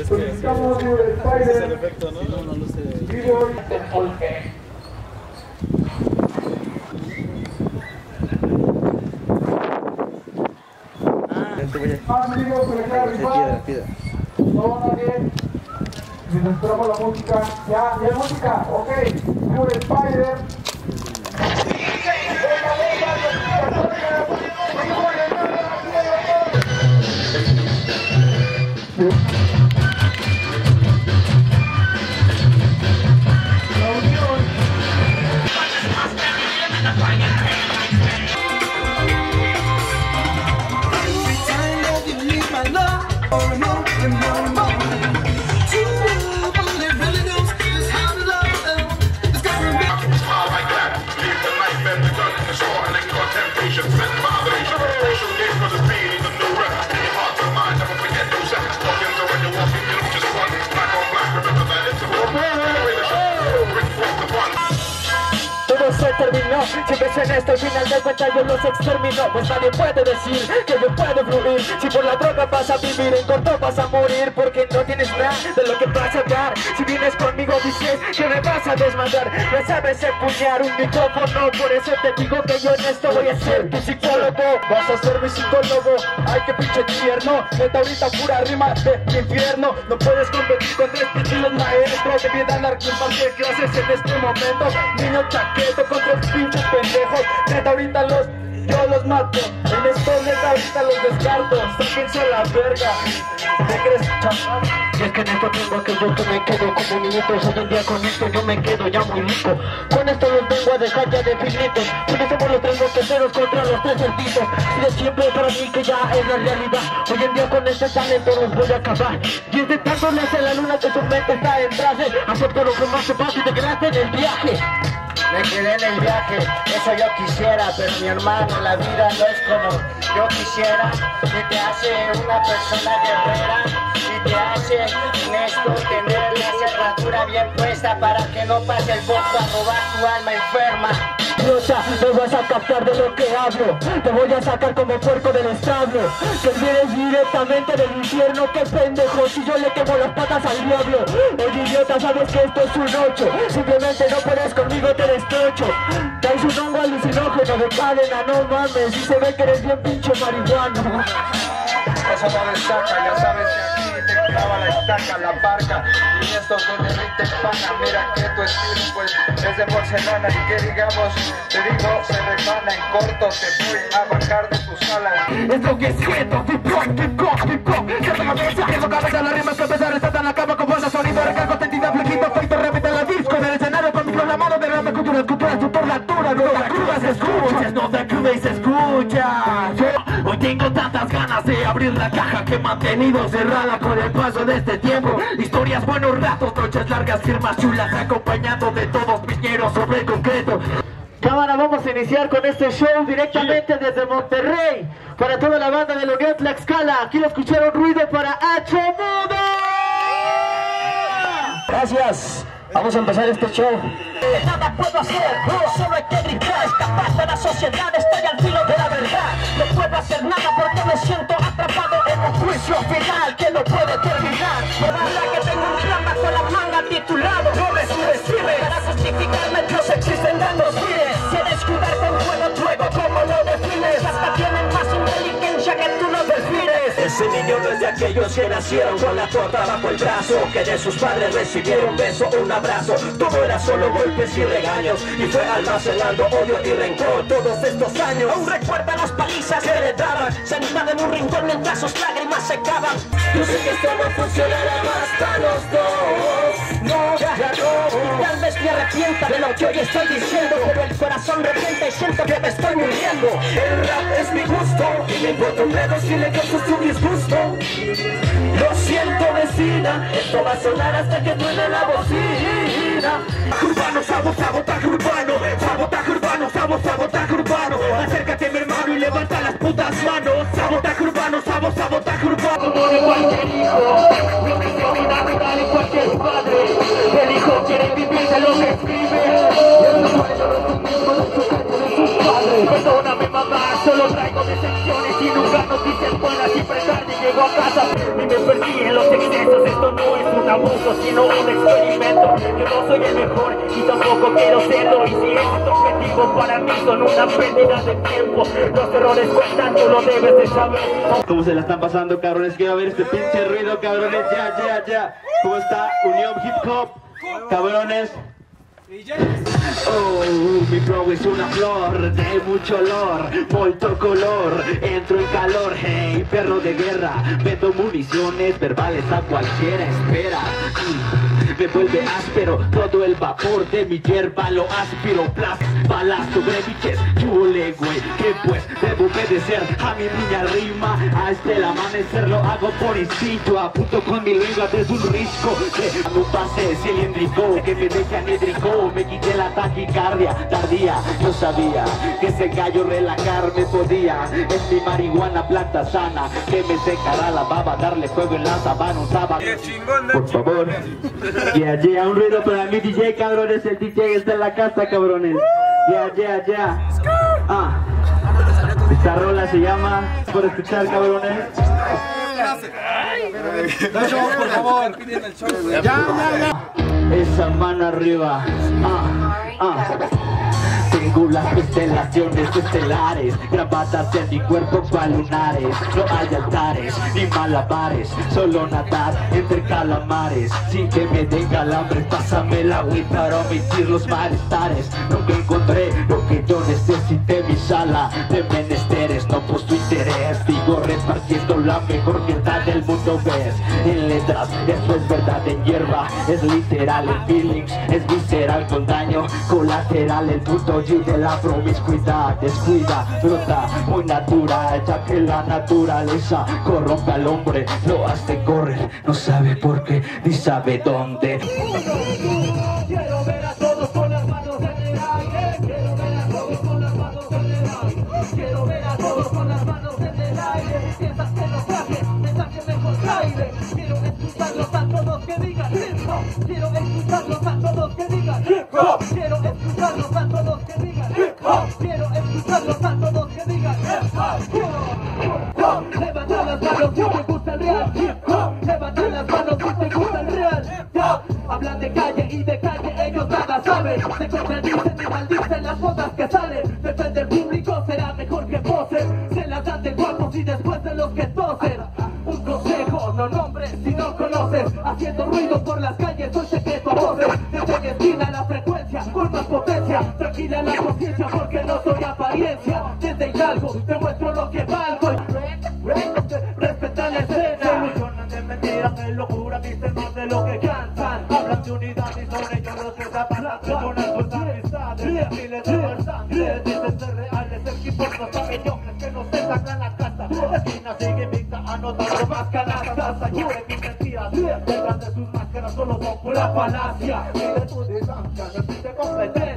Es que ese es el efecto, ¿no? No, no lo sé. Mientras esperamos la música. Ya, ya hay música. Ok. Spider. Si ves en esto al final de cuentas yo los extermino. Pues nadie puede decir que yo puedo fluir. Si por la droga vas a vivir, en corto vas a morir. Porque no tienes nada de lo que vas a hablar Si vienes conmigo dices que me vas a desmandar Sabes empuñar un micrófono Por eso te digo que yo en esto voy a ser tu psicólogo. Vas a ser mi psicólogo, ay que pinche tierno Neta ahorita pura rima de infierno. No puedes competir con tres pinches maestros Debí dar impartir clases en este momento. Niño chaqueto con tres pinches pendejos Neta ahorita los yo los mato, en esto ahorita los descarto Sáquense a la verga. ¿Me crees chapar? Y es que en esto tengo aquello que me quedo como minutos Hoy en día con esto yo me quedo ya muy rico Con esto los vengo a dejar ya definitos Porque somos los tres mosqueteros contra los tres cerditos Y de siempre para mí que ya es la realidad. Hoy en día con este talento los voy a acabar. Y es de tanto le hace la luna que su mente está en trance Acepto lo que más te pasa y te quedaste en el viaje Me quedé en el viaje, eso yo quisiera, pero mi hermano, la vida no es como yo quisiera. Y te hace una persona guerrera, te hace en esto tener la cerradura bien puesta para que no pase el boco a robar tu alma enferma. idiota, me vas a captar de lo que hablo. Te voy a sacar como puerco del establo. Que vienes directamente del infierno, qué pendejo. Si yo le quemo las patas al diablo. Oye idiota, sabes que esto es un 8 Simplemente no puedes conmigo, te destrocho. Traes un hongo alucinógeno de cadena, no mames. Y se ve que eres bien pinche marihuano. Eso no destaca, ya sabes. que clava la estaca, la barca Y esto te derrite pana, mira que tu estilo pues es de porcelana. Y que digamos, te digo, se remana en corto. Te voy a bajar de tus alas. Es lo que siento, hip hop, hip hop, hip hop Cierta cabeza, eso cabeza, la rima que empezar Está en la cama con fuerza, sonido, recargo, sentida, flequito, feito, repite la disco Del escenario con mi programado de rap, cultura, cultura, tu tornatura No la cruda se escucha, no te cruda tengo tantas ganas de abrir la caja que he mantenido cerrada con el paso de este tiempo Historias, buenos ratos, noches largas, firmas chulas Acompañado de todos piñeros sobre el concreto Cámara, vamos a iniciar con este show directamente desde Monterrey para toda la banda de la Unión Tlaxcala. Quiero escuchar un ruido para Hacho Mudo. Gracias. Vamos a empezar este show. Nada puedo hacer, solo hay que gritar Escapar de la sociedad, es de aquellos que nacieron con la torta bajo el brazo Que de sus padres recibieron beso, un abrazo. Todo era solo golpes y regaños Y fue almacenando odio y rencor todos estos años. Aún recuerda las palizas que le daban Sentada en un rincón mientras sus lágrimas secaban. Yo sé que esto no funcionará más para los dos arrepienta de lo que hoy estoy diciendo Pero el corazón revienta siento que me estoy muriendo. El rap es mi gusto Y me importa un dedo si le causas tu disgusto. Lo siento vecina Esto va a sonar hasta que truene la bocina. Urbano, sabo, sabotaje urbano Sabotaje urbano, sabo, sabotaje urbano. Acércate mi hermano y levanta las putas manos. Sabotaje urbano, sabo, sabotaje urbano. Como de cualquier hijo, misión y natural en cualquier padre. El hijo quiere vivir de lo que solo traigo decepciones y nunca noticias buenas y prestar llego a casa y me perdí en los excesos. Esto no es un abuso, sino un experimento. Yo no soy el mejor y tampoco quiero serlo. Y si es tu objetivo para mí son una pérdida de tiempo. Los errores cuentan, tú lo debes de saber. ¿Cómo se la están pasando, cabrones? Quiero ver este pinche ruido, cabrones. Ya, ya, ya. ¿Cómo está Unión Hip Hop? Cabrones. Oh, mi flow es una flor de mucho olor, molto color, entro en calor, hey, perro de guerra, vendo municiones verbales a cualquiera espera. Mm, Me vuelve áspero todo el vapor de mi hierba, lo aspiro, plas, balas sobre mi chest, yo le güey, que pues debo obedecer a mi niña rima, hasta el amanecer lo hago por instinto, apunto con mi lengua desde un risco, de un pase cilíndrico que me deja anédrico, me quité la taquicardia tardía, yo sabía que ese gallo relajarme podía, es mi marihuana planta sana, que me secará la baba, darle fuego en la sabana, usaba, por favor, yeah, yeah, un ruido para mi DJ, cabrones, el DJ está en la casa, cabrones, yeah, yeah, yeah, ah, esta rola se llama, por escuchar, cabrones, esa mano arriba. Ah, ah. Tengo las constelaciones estelares grabadas en mi cuerpo cual lunares. No hay altares ni malabares, solo nadar entre calamares. Sin que me den calambres, pásame la agüita para omitir los malestares. Nunca encontré lo que yo necesité, mi sala de menesteres. No tu interés, sigo repartiendo la mejor verdad del mundo. Ves en letras, eso es verdad en hierba, es literal en feelings, es visceral con daño colateral. El puto De la promiscuidad descuida, brota muy natural, ya que la naturaleza corrompe al hombre, lo hace correr, no sabe por qué ni sabe dónde. Quiero ver a todos con las manos en el aire. Quiero ver a todos con las manos en el aire. Quiero ver a todos con las manos en el aire. Piensas que no traje, mensaje mejor traire. Quiero escucharlos a todos que digan hip hop. Quiero escucharlos a todos que digan hip hop. Saben. Se contradicen y maldicen las cosas que salen. Depende del público, será mejor que pose. Se las dan de guapos y después de los que tosen. Un consejo, no nombres si no conoces. Haciendo ruido por las calles, soy secreto a voces. Mi esquina la frecuencia, con más potencia. Tranquila la conciencia porque no soy apariencia. Desde Hidalgo, te muestro Miles de farsantes, dicen ser reales, equipos no son mediocres que no se sacan la casa. La esquina sigue invicta, anotando más canastas. Ayuden mis mentiras, detrás de sus máscaras solo son pura falacia. Mire tu distancia, no existe competencia.